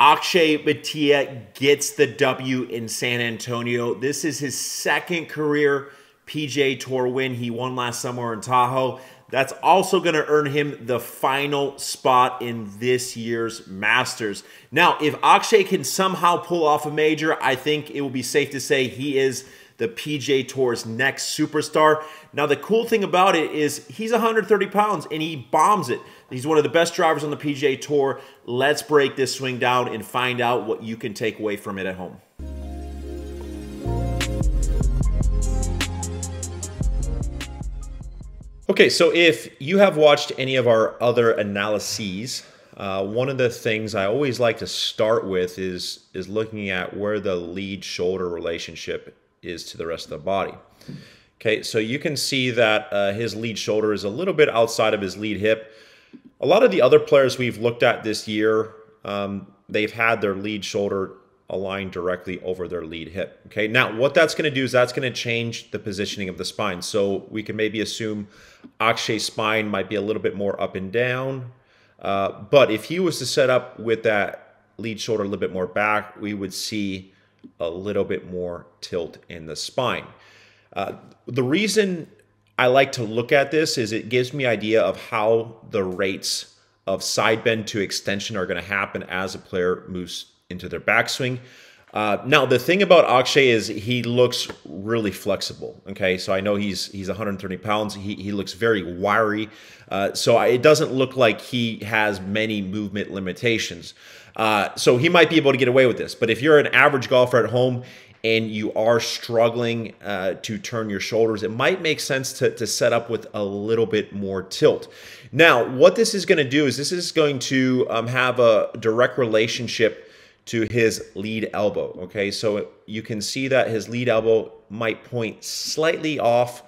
Akshay Bhatia gets the W in San Antonio. This is his second career PGA Tour win. He won last summer in Tahoe. That's also going to earn him the final spot in this year's Masters. Now, if Akshay can somehow pull off a major, I think it will be safe to say he is the PGA Tour's next superstar. Now, the cool thing about it is he's 130 pounds and he bombs it. He's one of the best drivers on the PGA Tour. Let's break this swing down and find out what you can take away from it at home. Okay, so if you have watched any of our other analyses, uh, one of the things I always like to start with is is looking at where the lead shoulder relationship is to the rest of the body. Okay, so you can see that uh, his lead shoulder is a little bit outside of his lead hip. A lot of the other players we've looked at this year, um, they've had their lead shoulder aligned directly over their lead hip. Okay, now what that's going to do is that's going to change the positioning of the spine. So we can maybe assume Akshay's spine might be a little bit more up and down. Uh, but if he was to set up with that lead shoulder a little bit more back, we would see a little bit more tilt in the spine. Uh, the reason I like to look at this is it gives me idea of how the rates of side bend to extension are going to happen as a player moves into their backswing. Uh, now the thing about Akshay is he looks really flexible. Okay, so I know he's he's 130 pounds. He he looks very wiry. Uh, so it doesn't look like he has many movement limitations. Uh, so he might be able to get away with this. But if you're an average golfer at home and you are struggling uh, to turn your shoulders, it might make sense to, to set up with a little bit more tilt. Now, what this is going to do is this is going to um, have a direct relationship to his lead elbow. Okay, so you can see that his lead elbow might point slightly off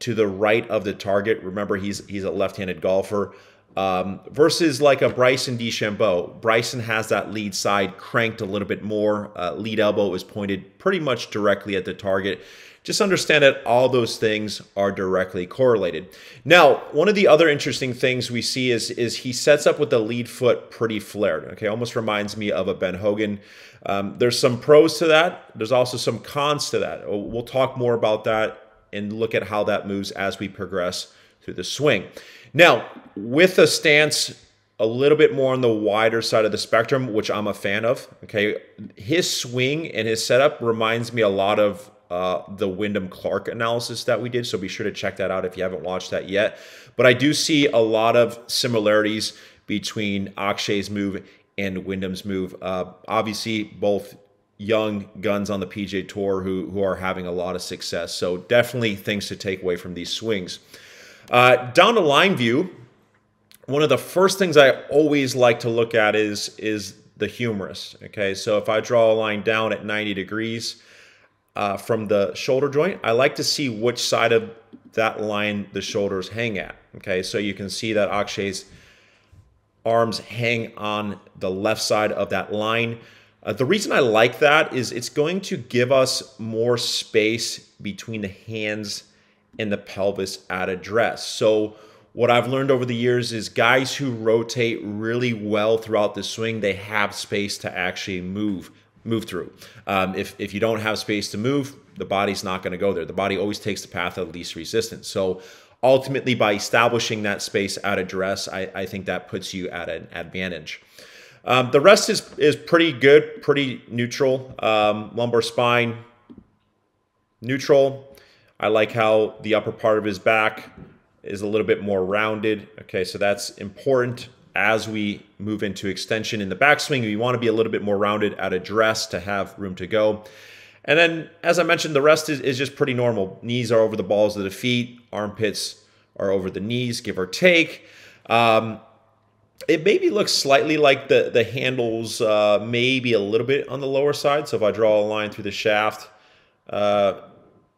to the right of the target. Remember, he's he's a left-handed golfer. Um, versus like a Bryson DeChambeau. Bryson has that lead side cranked a little bit more. Uh, lead elbow is pointed pretty much directly at the target. Just understand that all those things are directly correlated. Now, one of the other interesting things we see is, is he sets up with the lead foot pretty flared. Okay, almost reminds me of a Ben Hogan. Um, there's some pros to that. There's also some cons to that. We'll talk more about that and look at how that moves as we progress through the swing. Now, with a stance a little bit more on the wider side of the spectrum, which I'm a fan of. Okay, his swing and his setup reminds me a lot of uh, the Wyndham Clark analysis that we did. So be sure to check that out if you haven't watched that yet. But I do see a lot of similarities between Akshay's move and Wyndham's move. Uh, obviously, both young guns on the PGA Tour who who are having a lot of success. So definitely things to take away from these swings. Uh, down the line view, one of the first things I always like to look at is is the humerus. Okay, so if I draw a line down at 90 degrees uh, from the shoulder joint, I like to see which side of that line the shoulders hang at. Okay, so you can see that Akshay's arms hang on the left side of that line. Uh, the reason I like that is it's going to give us more space between the hands and the pelvis at address. So what I've learned over the years is guys who rotate really well throughout the swing, they have space to actually move move through. Um, if, if you don't have space to move, the body's not going to go there. The body always takes the path of least resistance. So ultimately, by establishing that space at address, I, I think that puts you at an advantage. Um, the rest is is pretty good, pretty neutral. Um, lumbar spine, neutral. I like how the upper part of his back is a little bit more rounded. Okay, so that's important as we move into extension in the backswing. We want to be a little bit more rounded at address to have room to go. And then, as I mentioned, the rest is, is just pretty normal. Knees are over the balls of the feet, armpits are over the knees, give or take. Um, it maybe looks slightly like the, the handles uh, maybe a little bit on the lower side. So if I draw a line through the shaft, uh,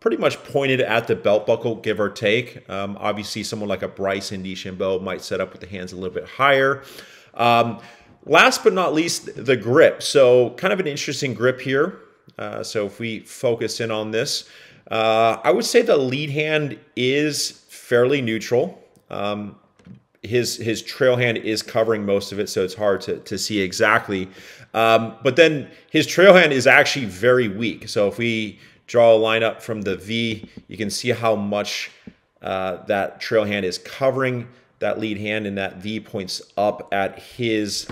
pretty much pointed at the belt buckle, give or take. Um, obviously, someone like a Bryson DeChambeau might set up with the hands a little bit higher. Um, last but not least, the grip. So kind of an interesting grip here. Uh, so if we focus in on this, uh, I would say the lead hand is fairly neutral. Um, his his trail hand is covering most of it, so it's hard to, to see exactly. Um, but then his trail hand is actually very weak. So if we draw a line up from the V, you can see how much uh, that trail hand is covering that lead hand, and that V points up at his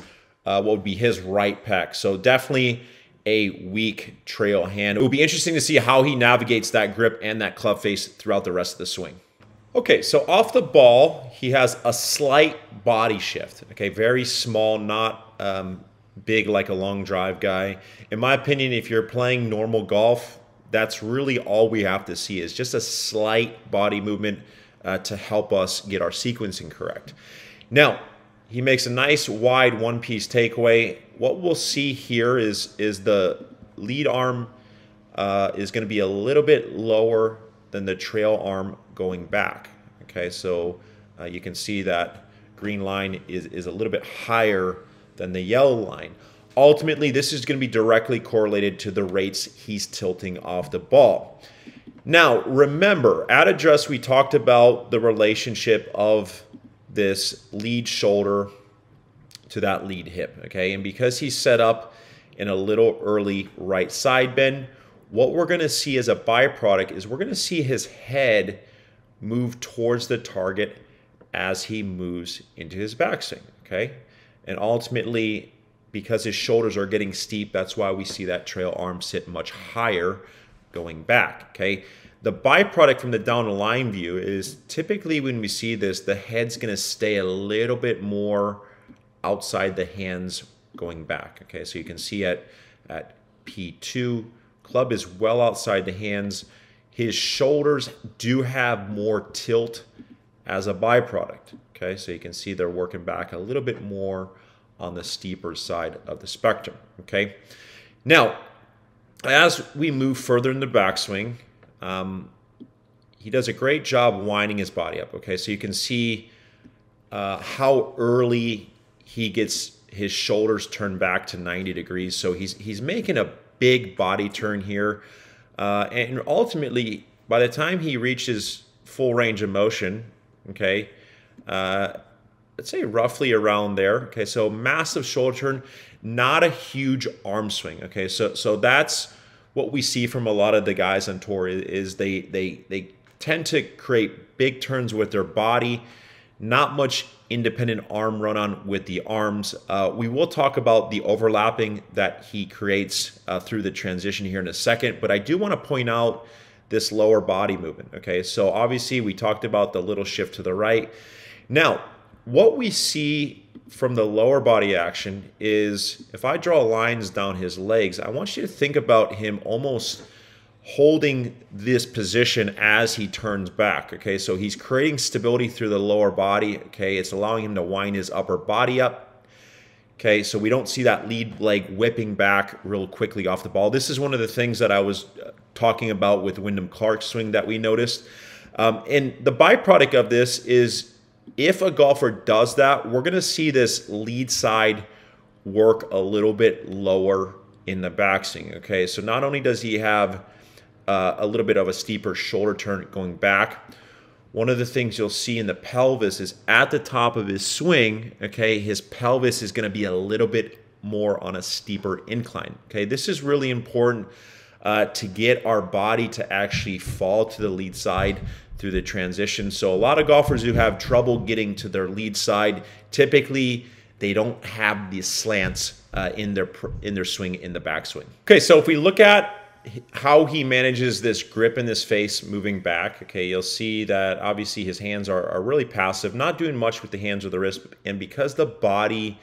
uh, what would be his right pec. So definitely a weak trail hand. It will be interesting to see how he navigates that grip and that club face throughout the rest of the swing. Okay, so off the ball, he has a slight body shift. Okay, very small, not um, big like a long drive guy. In my opinion, if you're playing normal golf, that's really all we have to see is just a slight body movement uh, to help us get our sequencing correct. Now, he makes a nice wide one piece takeaway. What we'll see here is, is the lead arm uh, is going to be a little bit lower than the trail arm going back. Okay, so uh, you can see that green line is, is a little bit higher than the yellow line. Ultimately, this is going to be directly correlated to the rates he's tilting off the ball. Now, remember, at address, we talked about the relationship of this lead shoulder to that lead hip, okay? And because he's set up in a little early right side bend, what we're gonna see as a byproduct is we're gonna see his head move towards the target as he moves into his backswing, okay? And ultimately, because his shoulders are getting steep, that's why we see that trail arm sit much higher going back, okay? The byproduct from the down the line view is typically when we see this, the head's gonna stay a little bit more outside the hands going back. Okay, so you can see at, at P2, club is well outside the hands. His shoulders do have more tilt as a byproduct. Okay, so you can see they're working back a little bit more on the steeper side of the spectrum. Okay, now as we move further in the backswing, um, he does a great job winding his body up. Okay, so you can see uh, how early he gets his shoulders turned back to 90 degrees. So he's he's making a big body turn here, uh, and ultimately, by the time he reaches full range of motion, okay, uh, say roughly around there. Okay, so massive shoulder turn, not a huge arm swing. Okay, so so that's what we see from a lot of the guys on tour is they they they tend to create big turns with their body, not much independent arm run on with the arms. Uh, we will talk about the overlapping that he creates uh, through the transition here in a second, but I do want to point out this lower body movement. Okay, so obviously we talked about the little shift to the right. Now, what we see from the lower body action is if I draw lines down his legs, I want you to think about him almost holding this position as he turns back. Okay, so he's creating stability through the lower body. Okay, it's allowing him to wind his upper body up. Okay, so we don't see that lead leg whipping back real quickly off the ball. This is one of the things that I was uh, talking about with Wyndham Clark's swing that we noticed. Um, and the byproduct of this is if a golfer does that, we're going to see this lead side work a little bit lower in the backswing. Okay, so not only does he have uh, a little bit of a steeper shoulder turn going back, one of the things you'll see in the pelvis is at the top of his swing, okay, his pelvis is going to be a little bit more on a steeper incline. Okay, this is really important uh, to get our body to actually fall to the lead side through the transition. So a lot of golfers who have trouble getting to their lead side, typically they don't have the slants uh, in their in their swing in the backswing. Okay, so if we look at how he manages this grip in this face moving back, okay, you'll see that obviously his hands are, are really passive, not doing much with the hands or the wrist, and because the body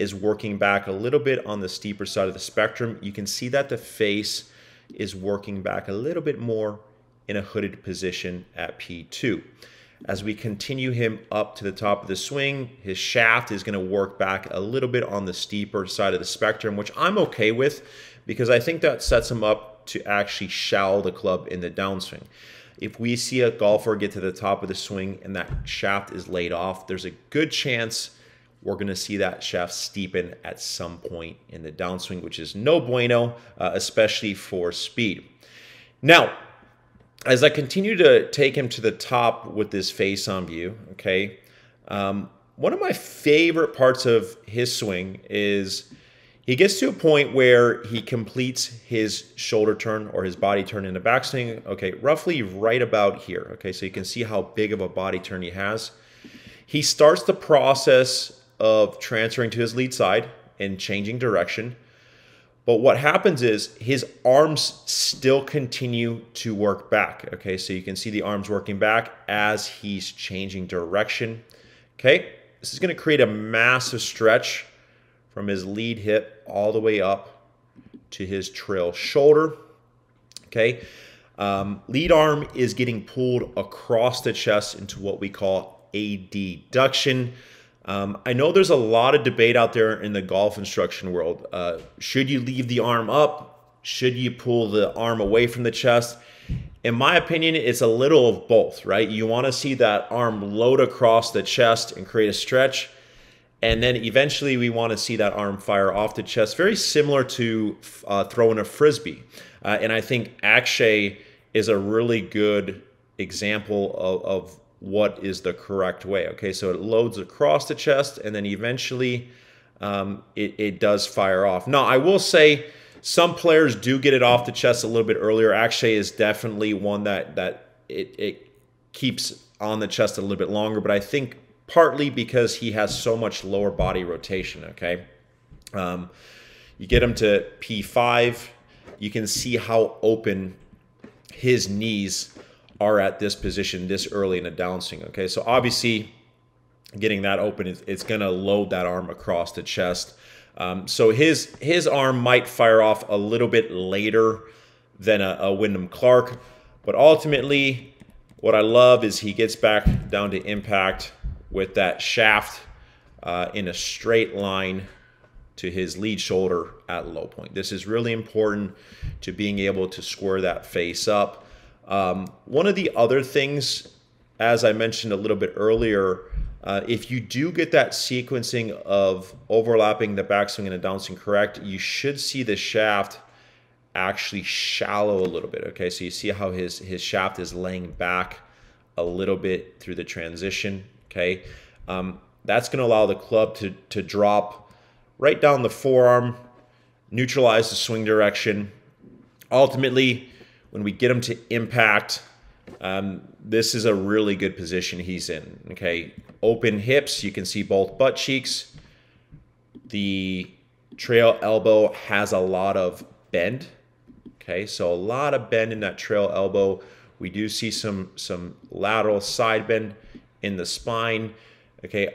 is working back a little bit on the steeper side of the spectrum, you can see that the face is working back a little bit more in a hooded position at P2. As we continue him up to the top of the swing, his shaft is going to work back a little bit on the steeper side of the spectrum, which I'm okay with because I think that sets him up to actually shallow the club in the downswing. If we see a golfer get to the top of the swing and that shaft is laid off, there's a good chance we're going to see that shaft steepen at some point in the downswing, which is no bueno, uh, especially for speed. Now, as I continue to take him to the top with this face on view, okay, um, one of my favorite parts of his swing is He gets to a point where he completes his shoulder turn or his body turn in the backswing, okay, roughly right about here. Okay, so you can see how big of a body turn he has. He starts the process of transferring to his lead side and changing direction. But what happens is his arms still continue to work back. Okay, so you can see the arms working back as he's changing direction. Okay, this is going to create a massive stretch from his lead hip all the way up to his trail shoulder. Okay. Um, lead arm is getting pulled across the chest into what we call adduction. Um, I know there's a lot of debate out there in the golf instruction world. Uh, should you leave the arm up? Should you pull the arm away from the chest? In my opinion, it's a little of both, right? You want to see that arm load across the chest and create a stretch. And then eventually we want to see that arm fire off the chest, very similar to uh, throwing a frisbee. Uh, and I think Akshay is a really good example of, of what is the correct way. Okay, so it loads across the chest and then eventually um, it, it does fire off. Now, I will say some players do get it off the chest a little bit earlier. Akshay is definitely one that, that it, it keeps on the chest a little bit longer, but I think partly because he has so much lower body rotation, okay? Um, you get him to P5, you can see how open his knees are at this position this early in a downswing, okay? So obviously, getting that open, it's, it's going to load that arm across the chest. Um, so his his arm might fire off a little bit later than a, a Wyndham Clark, but ultimately, what I love is he gets back down to impact with that shaft uh, in a straight line to his lead shoulder at low point. This is really important to being able to square that face up. Um, one of the other things, as I mentioned a little bit earlier, uh, if you do get that sequencing of overlapping the backswing and the downswing correct, you should see the shaft actually shallow a little bit. Okay, so you see how his his shaft is laying back a little bit through the transition. Okay, um, that's going to allow the club to to drop right down the forearm, neutralize the swing direction. Ultimately, when we get him to impact, um, this is a really good position he's in. Okay, open hips, you can see both butt cheeks. The trail elbow has a lot of bend. Okay, so a lot of bend in that trail elbow. We do see some some lateral side bend in the spine. Okay,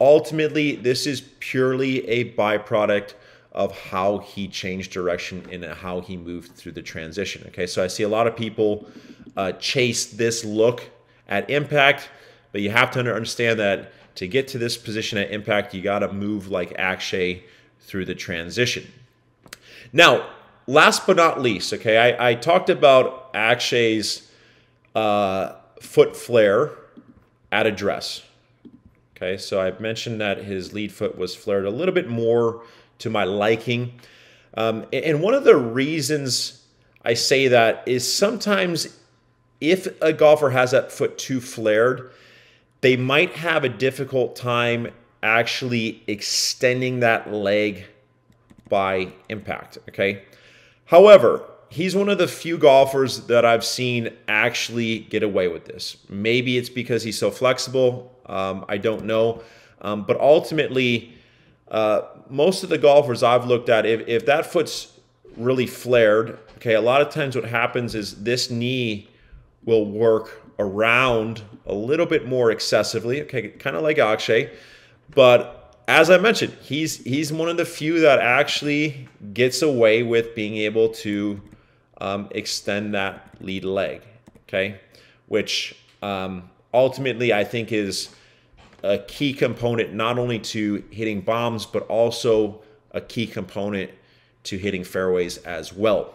ultimately, this is purely a byproduct of how he changed direction and how he moved through the transition. Okay, so I see a lot of people uh, chase this look at impact, but you have to understand that to get to this position at impact, you got to move like Akshay through the transition. Now, last but not least, okay, I, I talked about Akshay's uh, foot flare at address. Okay, so I've mentioned that his lead foot was flared a little bit more to my liking. Um, and one of the reasons I say that is sometimes if a golfer has that foot too flared, they might have a difficult time actually extending that leg by impact. Okay. However, he's one of the few golfers that I've seen actually get away with this. Maybe it's because he's so flexible. Um, I don't know. Um, but ultimately, uh, most of the golfers I've looked at, if, if that foot's really flared, okay, a lot of times what happens is this knee will work around a little bit more excessively, okay, kind of like Akshay. But as I mentioned, he's he's one of the few that actually gets away with being able to um, extend that lead leg, okay? Which um, ultimately I think is a key component not only to hitting bombs, but also a key component to hitting fairways as well.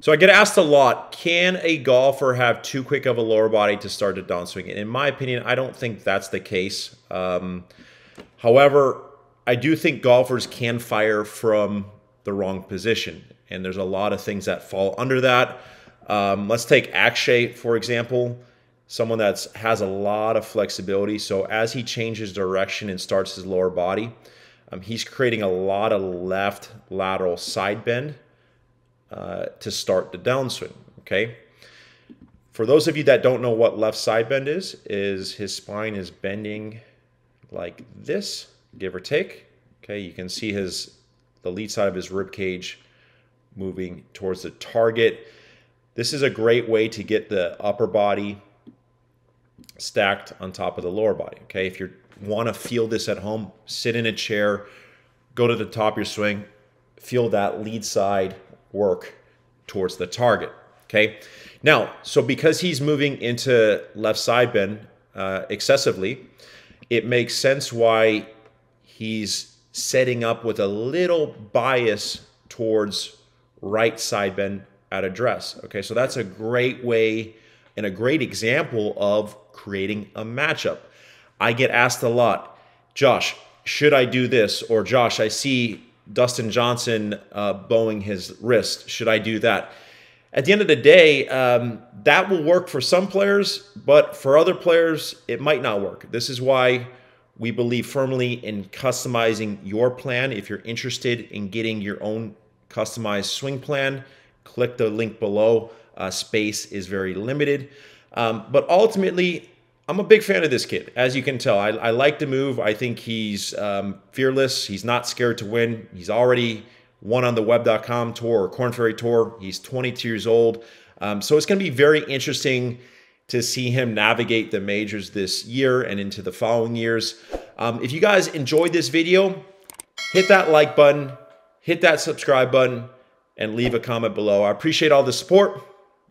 So I get asked a lot, can a golfer have too quick of a lower body to start a downswing? And in my opinion, I don't think that's the case. Um, however, I do think golfers can fire from the wrong position. And there's a lot of things that fall under that. Um, let's take Akshay, for example, someone that has a lot of flexibility. So as he changes direction and starts his lower body, Um, he's creating a lot of left lateral side bend uh, to start the downswing, okay? For those of you that don't know what left side bend is, is his spine is bending like this, give or take. Okay, you can see his the lead side of his rib cage moving towards the target. This is a great way to get the upper body stacked on top of the lower body. Okay, if you want to feel this at home, sit in a chair, go to the top of your swing, feel that lead side work towards the target. Okay, now, so because he's moving into left side bend uh, excessively, it makes sense why he's setting up with a little bias towards right side bend at address. Okay, so that's a great way and a great example of creating a matchup. I get asked a lot, Josh, should I do this? Or Josh, I see Dustin Johnson uh, bowing his wrist. Should I do that? At the end of the day, um, that will work for some players, but for other players, it might not work. This is why we believe firmly in customizing your plan. If you're interested in getting your own customized swing plan, click the link below. Uh, space is very limited. Um, but ultimately, I'm a big fan of this kid. As you can tell, I, I like the move. I think he's um, fearless. He's not scared to win. He's already won on the web.com tour or Korn Ferry tour. He's 22 years old. Um, so it's going to be very interesting to see him navigate the majors this year and into the following years. Um, if you guys enjoyed this video, hit that like button, hit that subscribe button, and leave a comment below. I appreciate all the support.